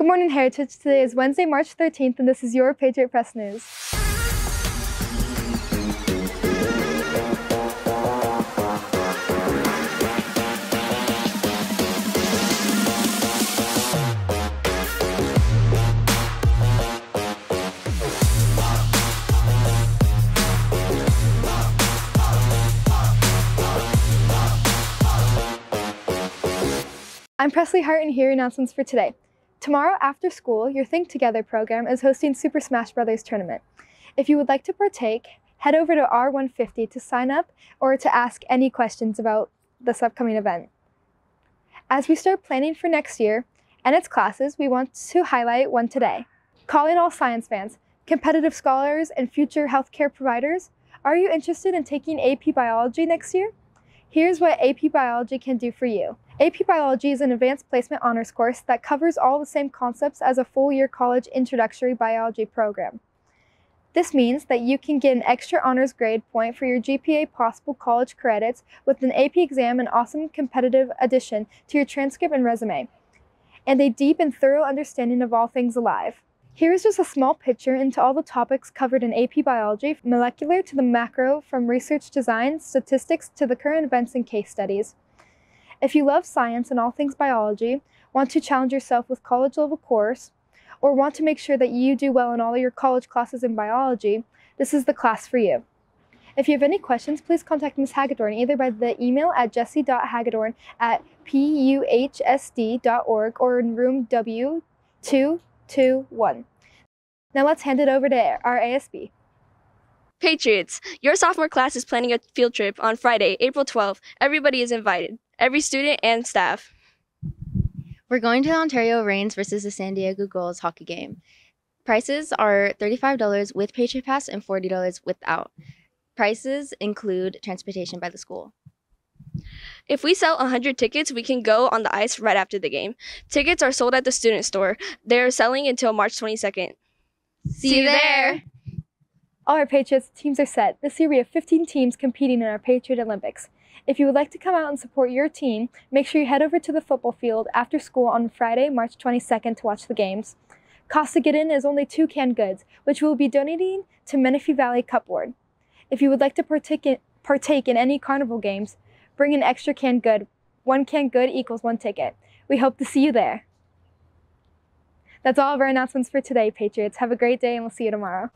Good morning, Heritage. Today is Wednesday, March 13th, and this is your Patriot Press News. I'm Presley Hart and here are announcements for today. Tomorrow after school, your Think Together program is hosting Super Smash Bros. tournament. If you would like to partake, head over to R150 to sign up or to ask any questions about this upcoming event. As we start planning for next year and its classes, we want to highlight one today. Calling all science fans, competitive scholars, and future healthcare providers, are you interested in taking AP Biology next year? Here's what AP Biology can do for you. AP Biology is an advanced placement honors course that covers all the same concepts as a full year college introductory biology program. This means that you can get an extra honors grade point for your GPA possible college credits with an AP exam, an awesome competitive addition to your transcript and resume, and a deep and thorough understanding of all things alive. Here is just a small picture into all the topics covered in AP Biology, molecular to the macro, from research design, statistics to the current events and case studies. If you love science and all things biology, want to challenge yourself with college level course, or want to make sure that you do well in all of your college classes in biology, this is the class for you. If you have any questions, please contact Ms. Hagedorn either by the email at jessie.hagedorn at puhsd.org or in room W221. Now let's hand it over to our ASB. Patriots, your sophomore class is planning a field trip on Friday, April 12th. Everybody is invited every student and staff. We're going to the Ontario Reigns versus the San Diego Gulls hockey game. Prices are $35 with Patriot Pass and $40 without. Prices include transportation by the school. If we sell 100 tickets, we can go on the ice right after the game. Tickets are sold at the student store. They're selling until March 22nd. See you there! All our Patriots teams are set. This year we have 15 teams competing in our Patriot Olympics. If you would like to come out and support your team, make sure you head over to the football field after school on Friday, March 22nd to watch the games. Cost to get in is only two canned goods, which we will be donating to Menifee Valley Cupboard. If you would like to partake in, partake in any carnival games, bring an extra canned good. One canned good equals one ticket. We hope to see you there. That's all of our announcements for today, Patriots. Have a great day and we'll see you tomorrow.